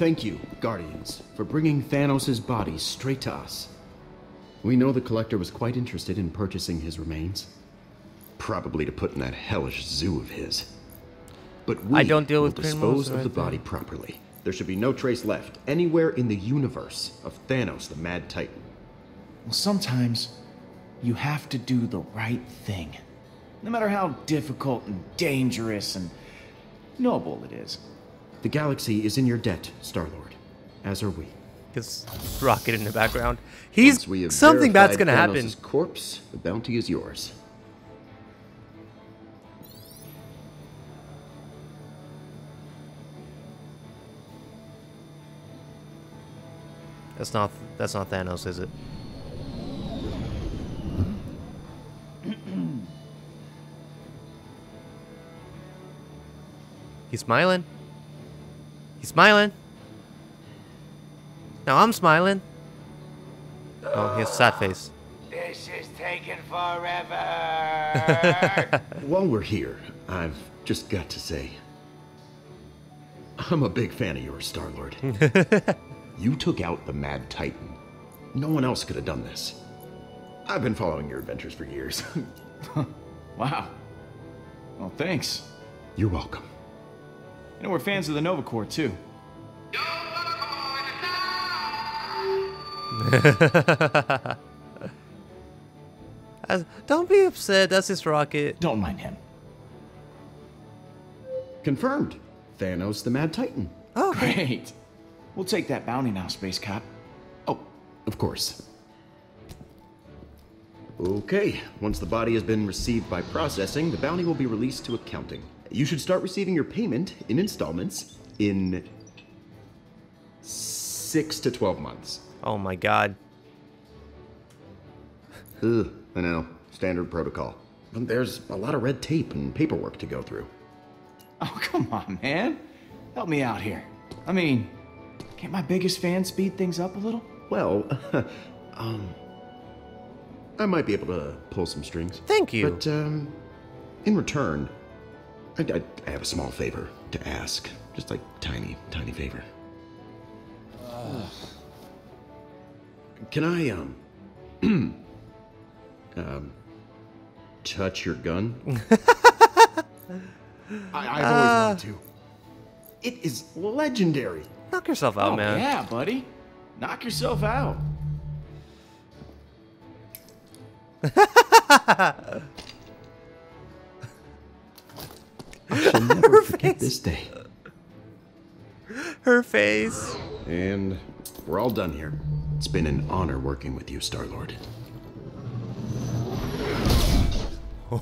Thank you, Guardians, for bringing Thanos' body straight to us. We know the Collector was quite interested in purchasing his remains. Probably to put in that hellish zoo of his. But we I don't deal will with dispose criminals of the right there. body properly. There should be no trace left anywhere in the universe of Thanos the Mad Titan. Well, sometimes you have to do the right thing. No matter how difficult and dangerous and noble it is. The galaxy is in your debt, Star-Lord. As are we. His rocket in the background. He's Once we have something bad's gonna happen. Thanos' corpse, the bounty is yours. That's not that's not Thanos, is it? He's smiling. He's smiling. Now I'm smiling. Oh, he has a sad face. This is taking forever. While we're here, I've just got to say, I'm a big fan of yours, Star-Lord. you took out the Mad Titan. No one else could have done this. I've been following your adventures for years. Wow. Well, thanks. You're welcome. You know, we're fans of the Nova Corps, too. Don't be upset. That's his rocket. Don't mind him. Confirmed. Thanos the Mad Titan. Oh, Great. We'll take that bounty now, Space Cop. Oh, of course. Okay, once the body has been received by processing, the bounty will be released to accounting. You should start receiving your payment in installments in six to 12 months. oh my God. Ugh, I know, standard protocol. But there's a lot of red tape and paperwork to go through. Oh, come on, man. Help me out here. I mean, can't my biggest fan speed things up a little? Well, um, I might be able to pull some strings. Thank you. But, um, in return, I, I, I have a small favor to ask. Just like tiny, tiny favor. Can I, um, um, touch your gun? I, I've always wanted to. It is legendary. Knock yourself out, oh, man. yeah, buddy. Knock yourself out. I'll never forget this day. Her face. And we're all done here. It's been an honor working with you, Star Lord.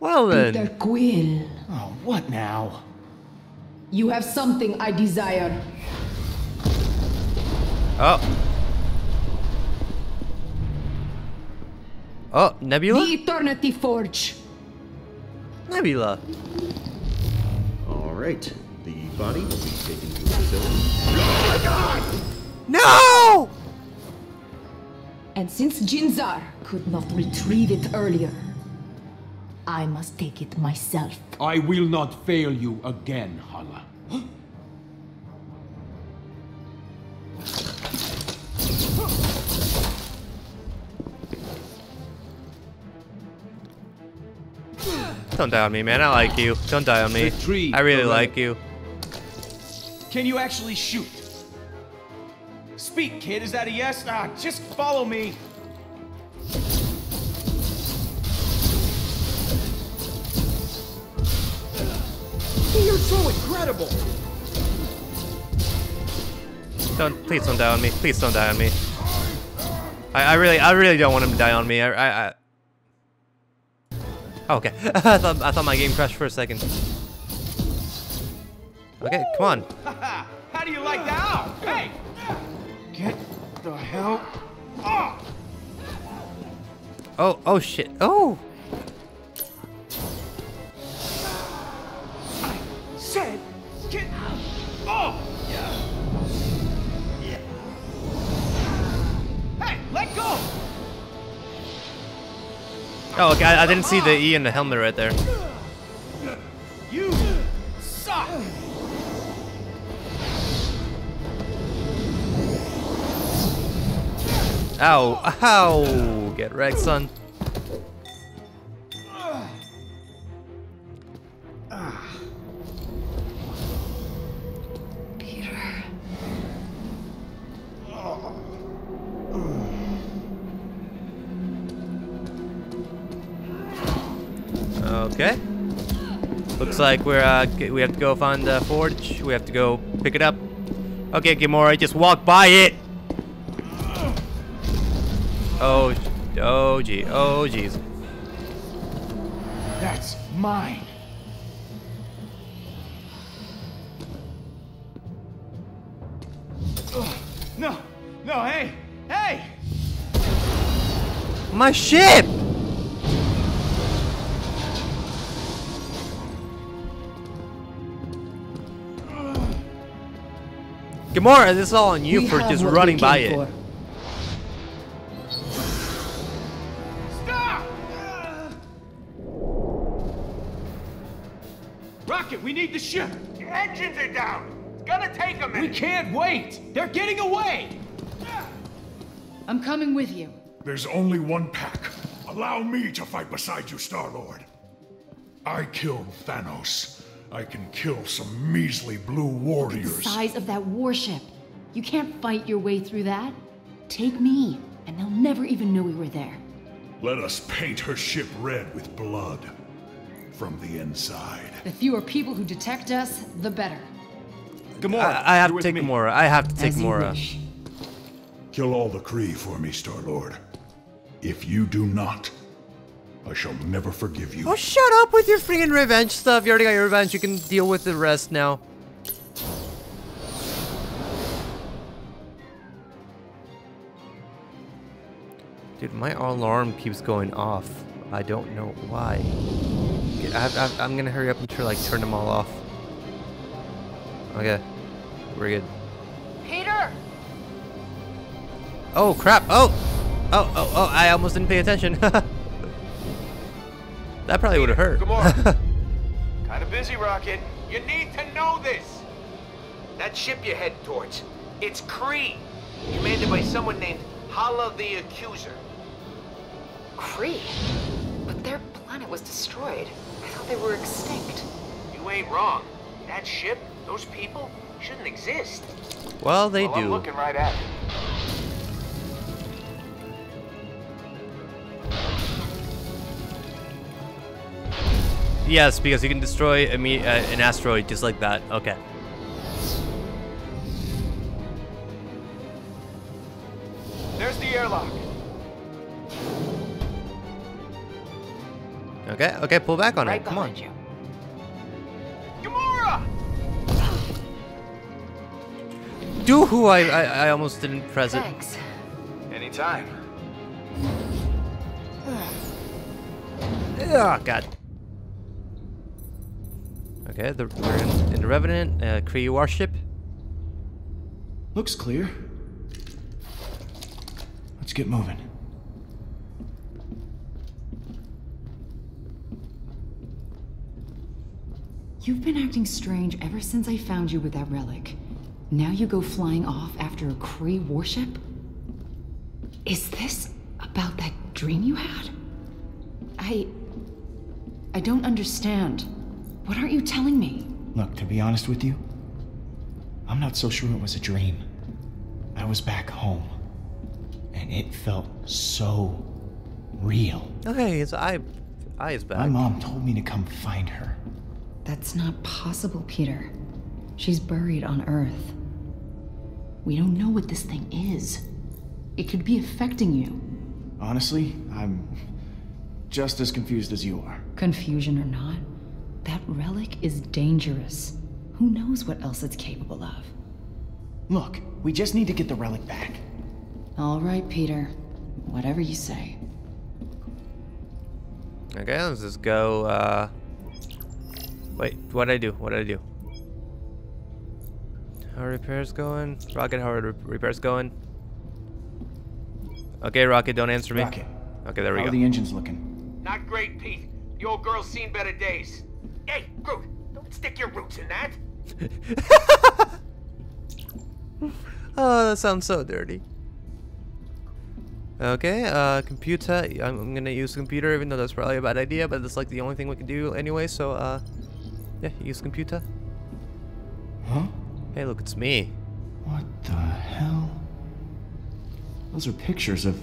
Well then. Peter then. Quill, Oh, what now? you have something I desire. Oh. Oh, Nebula? The Eternity Forge. Nebula. All right. The body will be taken to a facility. No! And since Jinzar could not retrieve it earlier, I must take it myself. I will not fail you again, Hala. Don't die on me, man. I like you. Don't die on me. I really like you. Can you actually shoot? Speak, kid. Is that a yes? Ah, just follow me. You're so incredible! Don't, please don't die on me. Please don't die on me. I, I really, I really don't want him to die on me. I, I, I... Oh, okay. I thought, I thought my game crashed for a second. Okay, come on. How do you like that? Oh, hey! Get the hell off! Oh, oh shit. Oh. I said, get off! Hey, let go! Oh, okay. I, I didn't see the E in the helmet right there. You suck! Ow! Ow! Get wrecked, son. Okay. Looks like we're uh, we have to go find the forge. We have to go pick it up. Okay, Gamora, just walk by it. Oh, oh, gee, oh, jeez. That's mine. Ugh, No, no, hey, hey! My ship! Gamora, this is all on you We for just running by came it. for. Stop! Rocket, we need the ship. Your engines are down. It's gonna take a minute! We can't wait. They're getting away. I'm coming with you. There's only one pack. Allow me to fight beside you, Star-Lord. I killed Thanos. I can kill some measly blue warriors. the Size of that warship. You can't fight your way through that. Take me, and they'll never even know we were there. Let us paint her ship red with blood. From the inside. The fewer people who detect us, the better. Gamora, I, I have you're to with take me. Gamora. I have to take As you Gamora. wish. Kill all the Kree for me, Star-Lord. If you do not, I shall never forgive you. Oh, shut up with your freaking revenge stuff. You already got your revenge. You can deal with the rest now. Dude, my alarm keeps going off. I don't know why. I, I, I'm gonna hurry up and try, like turn them all off. Okay, we're good. Peter! Oh crap! Oh, oh, oh, oh! I almost didn't pay attention. that probably would have hurt. Gamora. kind of busy, Rocket. You need to know this. That ship you head towards, it's Kree, commanded by someone named Hala the Accuser. Kree? But their planet was destroyed. I thought they were extinct. You ain't wrong. That ship, those people, shouldn't exist. well, they well, I'm do. looking right at it. Yes, because you can destroy a me- uh, an asteroid just like that. Okay. There's the airlock. Okay, okay, pull back on right it. Come on. you. Gamora! Do who I, I I almost didn't press it. Thanks. Anytime. Oh god. Okay, the, we're in, in the Revenant, uh, Kree warship. Looks clear. Let's get moving. You've been acting strange ever since I found you with that relic. Now you go flying off after a Kree warship? Is this about that dream you had? I. I don't understand. What aren't you telling me? Look, to be honest with you, I'm not so sure it was a dream. I was back home, and it felt so real. Okay, his eye, eye is back. My mom told me to come find her. That's not possible, Peter. She's buried on Earth. We don't know what this thing is. It could be affecting you. Honestly, I'm just as confused as you are. Confusion or not, that relic is dangerous. Who knows what else it's capable of? Look, we just need to get the relic back. All right, Peter. Whatever you say. Okay, let's just go. Uh, wait, what did I do? What did I do? How are repairs going? Rocket, how are re- repairs going? Okay, Rocket, don't answer me. Rocket. Okay, there we How go. are the engines looking? Not great, Pete. The old girl's seen better days. Hey, Groot, Don't stick your roots in that. Oh, that sounds so dirty. Okay, uh, computer. I'm, I'm gonna use computer, even though that's probably a bad idea, but it's like the only thing we can do anyway, so, uh, yeah, use computer. Huh? Hey, look, it's me. What the hell? Those are pictures of.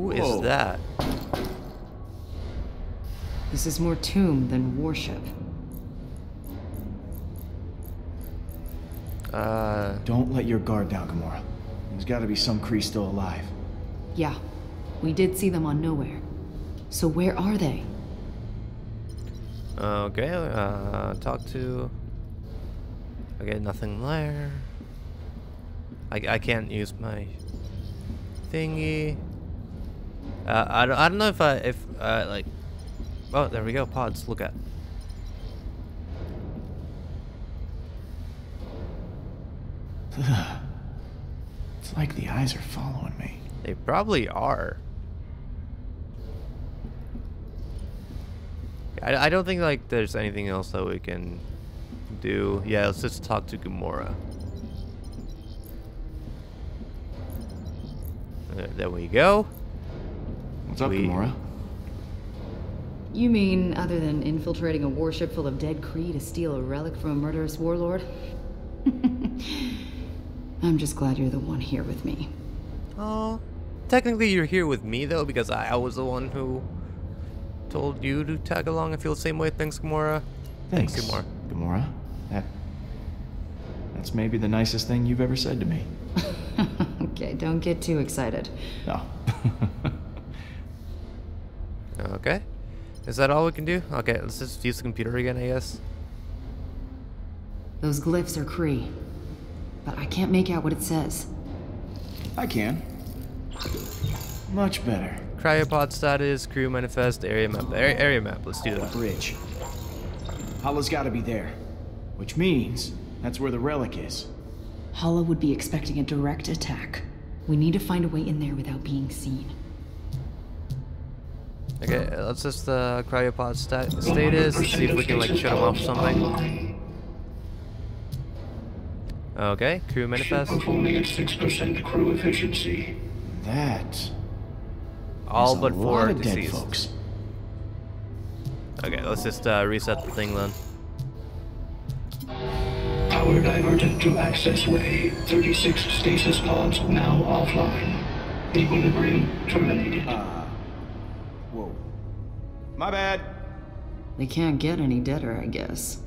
Who is Whoa. that? This is more tomb than worship. Uh, Don't let your guard down, Gamora. There's gotta be some Kree still alive. Yeah, we did see them on Nowhere. So where are they? okay, uh, talk to... Okay, nothing there. I, I can't use my thingy. Uh, I, don't, I don't know if I, if, uh, like... Oh, there we go, pods, look at. It's like the eyes are following me. They probably are. I, I don't think like there's anything else that we can do. Yeah, let's just talk to Gamora. There, there we go. What's up, We- Gamora? You mean other than infiltrating a warship full of dead Kree to steal a relic from a murderous warlord? I'm just glad you're the one here with me. Oh, technically you're here with me though because I, I was the one who told you to tag along. I feel the same way. Thanks, Gamora. Thanks, Gamora. Gamora. That. That's maybe the nicest thing you've ever said to me. okay, don't get too excited. No. Oh. Is that all we can do? Okay, let's just use the computer again, I guess. Those glyphs are Kree. But I can't make out what it says. I can. Much better. Cryopod status, crew manifest, area map. Area, area map, let's do that. Bridge. Hala's gotta be there. Which means that's where the relic is. Hala would be expecting a direct attack. We need to find a way in there without being seen. Okay, let's just uh, cryopod sta status, and see if we can like shut him off or something. Okay, crew manifest. Performing at 6% crew efficiency. That. All but four dead deceased. folks. Okay, let's just uh, reset the thing then. Power diverted to access way. 36 stasis pods now offline. Equilibrium terminated. Whoa. My bad. They can't get any deader, I guess.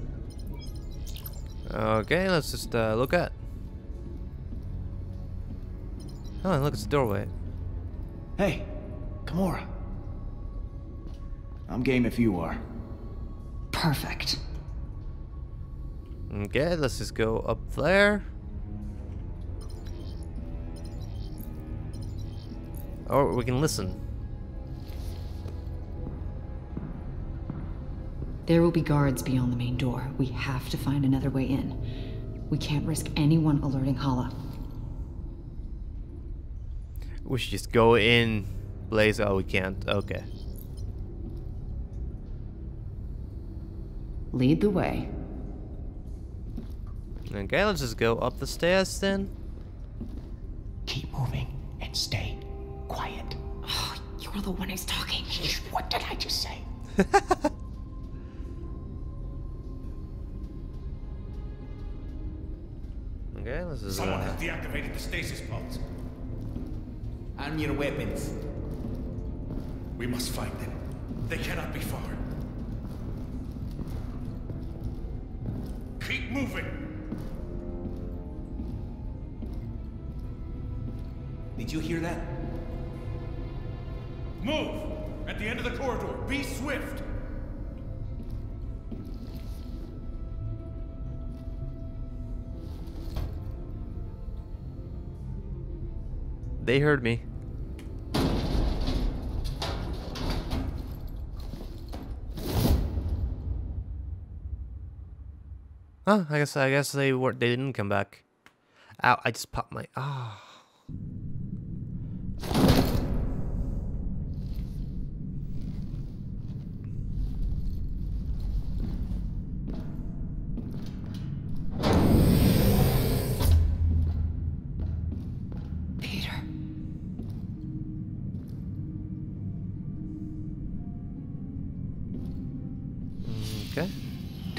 Okay, let's just uh, look at. Oh, look, it's a doorway. Hey, Gamora. I'm game if you are. Perfect. Okay, let's just go up there. Or we can listen. There will be guards beyond the main door. We have to find another way in. We can't risk anyone alerting Hala. We should just go in. Blaze. Oh, we can't. Okay. Lead the way. Okay, let's just go up the stairs then. Keep moving and stay quiet. Oh, you're the one who's talking. What did I just say? Okay, let's just. Someone Uh, has deactivated the stasis pods. Arm your weapons. We must find them. They cannot be far. Keep moving. Did you hear that? Move! At the end of the corridor. Be swift. They heard me. Huh, I guess I guess they were they didn't come back. Ow, I just popped my ah. Peter.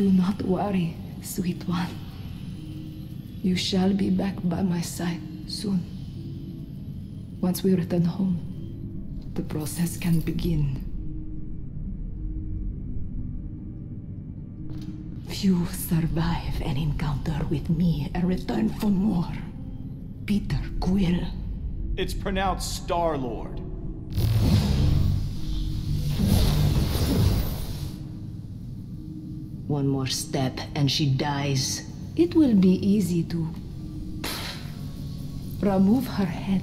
Do not worry, sweet one. You shall be back by my side soon. Once we return home, the process can begin. Few survive an encounter with me and return for more. Peter Quill. It's pronounced Star One more step and she dies. It will be easy to remove her head.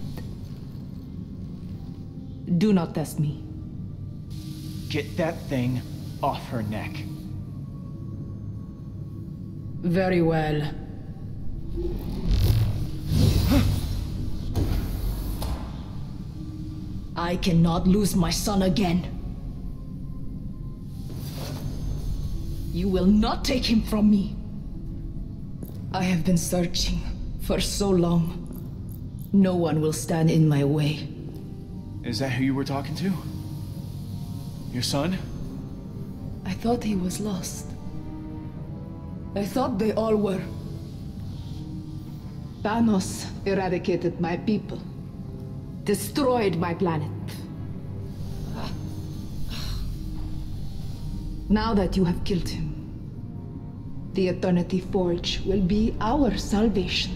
Do not test me. Get that thing off her neck. Very well. I cannot lose my son again. You will not take him from me. I have been searching for so long. No one will stand in my way. Is that who you were talking to? Your son? I thought he was lost. I thought they all were. Thanos eradicated my people, destroyed my planet. Now that you have killed him, the Eternity Forge will be our salvation.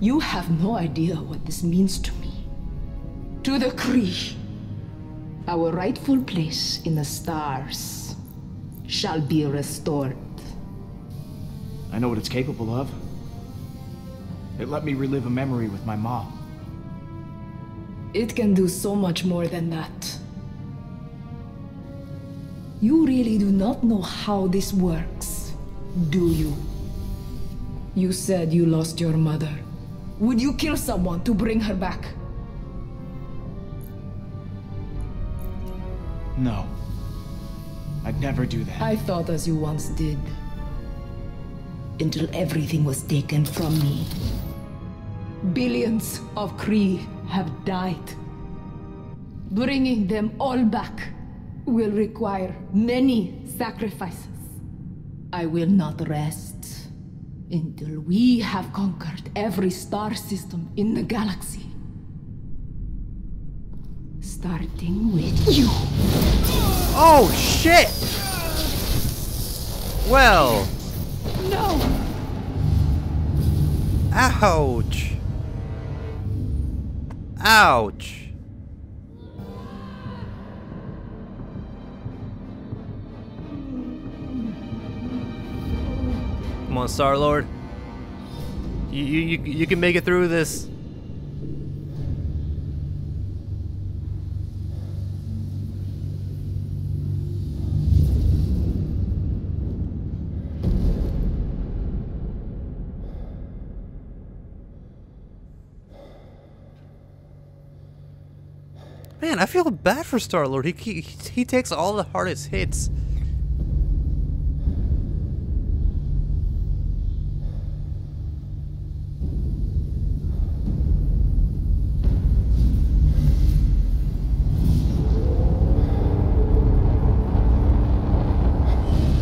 You have no idea what this means to me. To the Kree, our rightful place in the stars shall be restored. I know what it's capable of. It let me relive a memory with my mom. It can do so much more than that. You really do not know how this works, do you? You said you lost your mother. Would you kill someone to bring her back? No. I'd never do that. I thought as you once did. Until everything was taken from me. Billions of Kree have died. Bringing them all back will require many sacrifices. I will not rest until we have conquered every star system in the galaxy. Starting with you. Oh shit! Well. No! Ouch! Ouch! Come on, Star Lord. You, you you can make it through this. Man, I feel bad for Star Lord. He, he he takes all the hardest hits.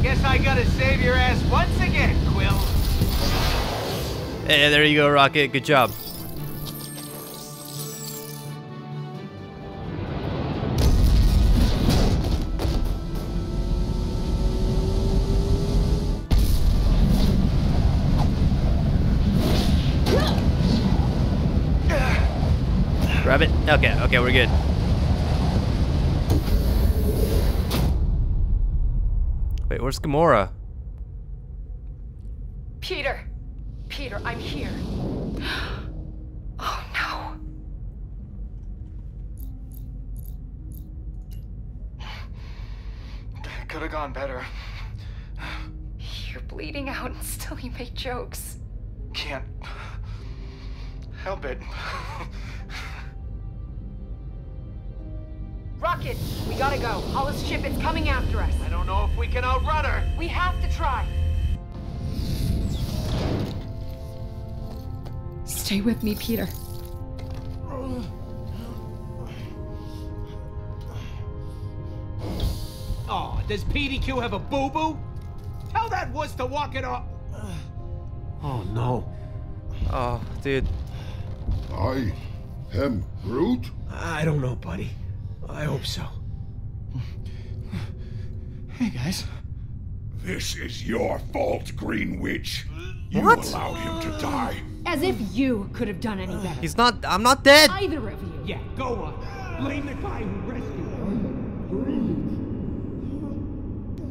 Guess I gotta save your ass once again, Quill. Hey, there you go, Rocket. Good job. Grab it. Okay, okay, we're good. Wait, where's Gamora? Peter, Peter, I'm here. Oh no. It could have gone better. You're bleeding out and still you make jokes. Can't help it. Rocket, we gotta go. Hala's ship is coming after us. I don't know if we can outrun her. We have to try. Stay with me, Peter. Oh, does PDQ have a boo-boo? Tell that wuss to walk it off. Oh, no. Oh, dude. I am Groot? I don't know, buddy. I hope so. Hey, guys. This is your fault, Green Witch. You What? allowed him to die. As if you could have done any better. He's not. I'm not dead. Either of you. Yeah, go on. Blame the guy who rescued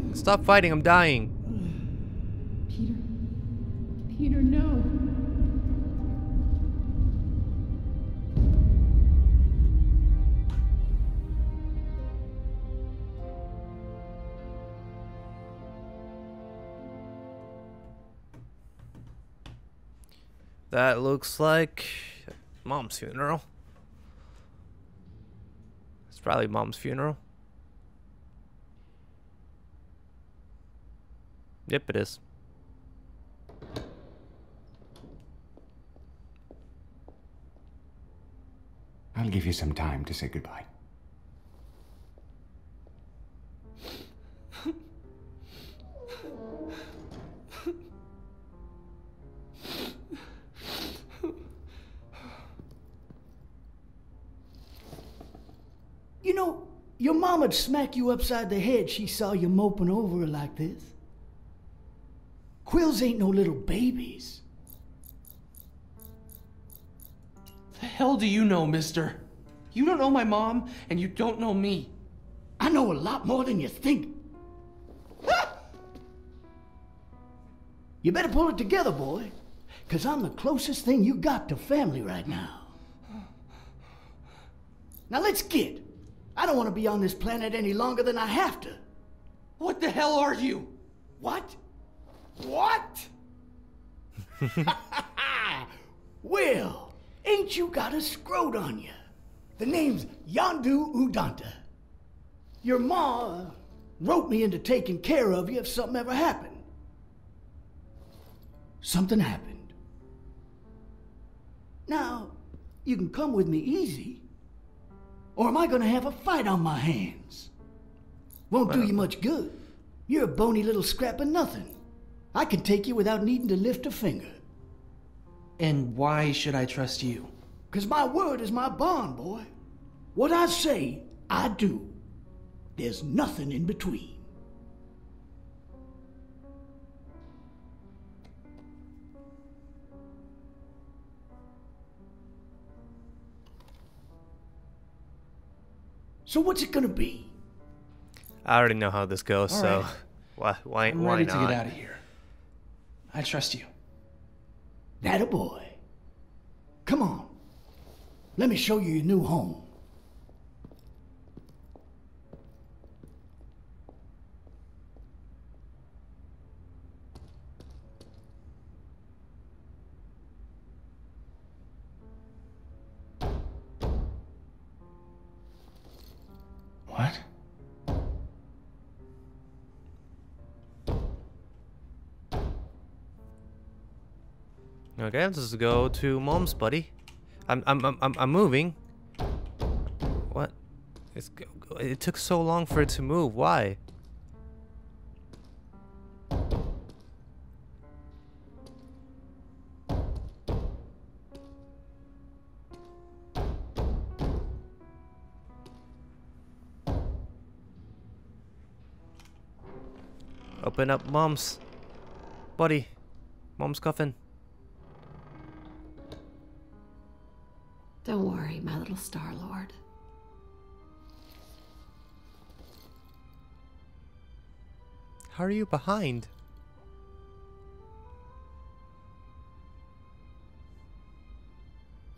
her. Stop fighting. I'm dying. Peter. Peter, no. That looks like mom's funeral. It's probably mom's funeral. Yep, it is. I'll give you some time to say goodbye. Mama'd smack you upside the head she saw you moping over her like this. Quills ain't no little babies. The hell do you know, mister? You don't know my mom, and you don't know me. I know a lot more than you think. You better pull it together, boy. Because I'm the closest thing you got to family right now. Now let's get. I don't want to be on this planet any longer than I have to. What the hell are you? What? What? well, ain't you got a scrote on you? The name's Yondu Udonta. Your ma wrote me into taking care of you if something ever happened. Something happened. Now, you can come with me easy, or am I gonna have a fight on my hands? Won't do you much good. You're a bony little scrap of nothing. I can take you without needing to lift a finger. And why should I trust you? Because my word is my bond, boy. What I say, I do. There's nothing in between. So what's it gonna be? I already know how this goes, All so right. why why I'm why ready not? to get out of here. I trust you. That a boy. Come on. Let me show you your new home. Okay, let's go to mom's, buddy. I'm I'm I'm I'm, moving. What? It's it took so long for it to move. Why? Open up mom's. Buddy. Mom's coffin. Don't worry, my little Star Lord. How are you behind?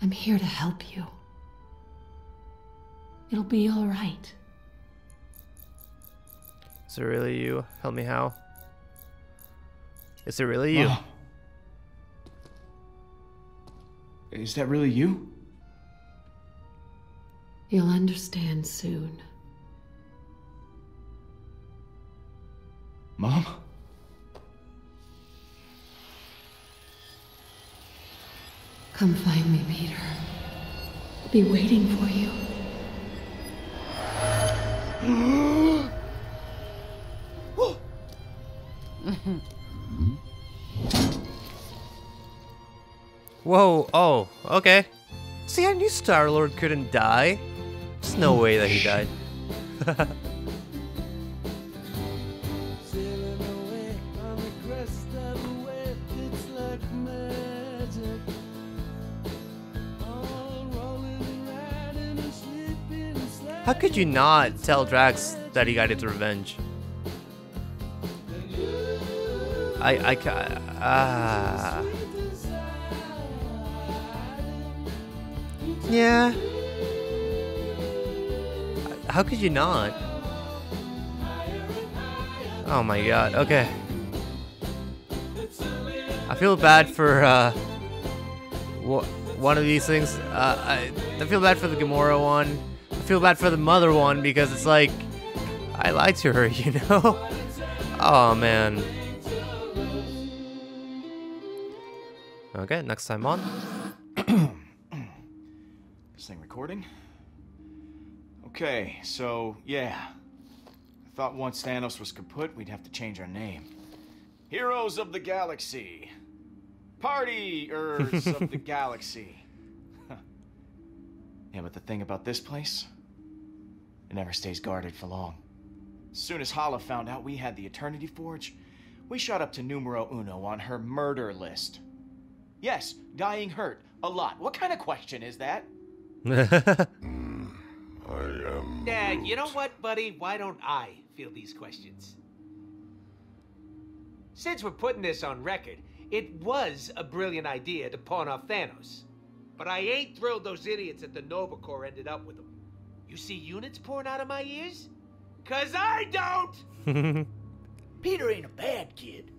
I'm here to help you. It'll be all right. Is it really you? Help me how? Is it really you? Mom. Is that really you? You'll understand soon. Mom? Come find me, Peter. I'll be waiting for you. Whoa, oh, okay. See, I knew Star-Lord couldn't die. There's no way that he died. How could you not tell Drax that he got his revenge? I, I, ca- ah. Yeah. How could you not? Oh my god, okay. I feel bad for, uh, one of these things. Uh, I, I feel bad for the Gamora one. I feel bad for the mother one because it's like, I lied to her, you know? Oh man. Okay, next time on. This thing recording? Okay, so yeah. I thought once Thanos was kaput, we'd have to change our name. Heroes of the Galaxy. Partyers of the Galaxy. yeah, but the thing about this place, it never stays guarded for long. As soon as Hala found out we had the Eternity Forge, we shot up to numero uno on her murder list. Yes, dying hurt. A lot. What kind of question is that? I am. Yeah, you know what, buddy? Why don't I field these questions? Since we're putting this on record, it was a brilliant idea to pawn off Thanos. But I ain't thrilled those idiots at the Nova Corps ended up with him. You see units pouring out of my ears? Cause I don't! Peter ain't a bad kid.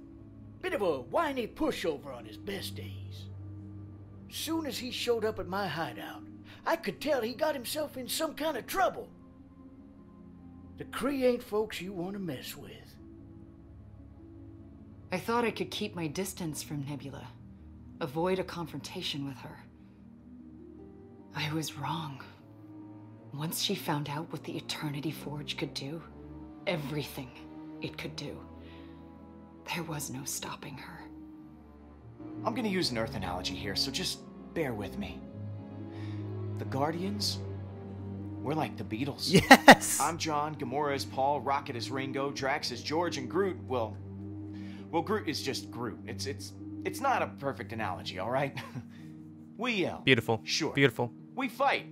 Bit of a whiny pushover on his best days. Soon as he showed up at my hideout, I could tell he got himself in some kind of trouble. The Kree ain't folks you want to mess with. I thought I could keep my distance from Nebula, avoid a confrontation with her. I was wrong. Once she found out what the Eternity Forge could do, everything it could do, there was no stopping her. I'm gonna use an Earth analogy here, so just bear with me. The Guardians, we're like the Beatles. Yes! I'm John, Gamora is Paul, Rocket is Ringo, Drax is George, and Groot, well, well, Groot is just Groot. It's it's it's not a perfect analogy, all right? we yell. Beautiful. Sure. Beautiful. We fight.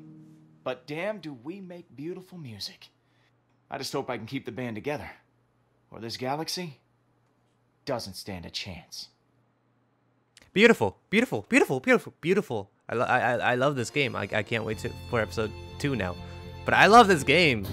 But damn, do we make beautiful music. I just hope I can keep the band together. Or this galaxy doesn't stand a chance. Beautiful, beautiful, beautiful, beautiful, beautiful. I, I, I love this game. I, I can't wait to, for episode two now. But I love this game.